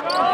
加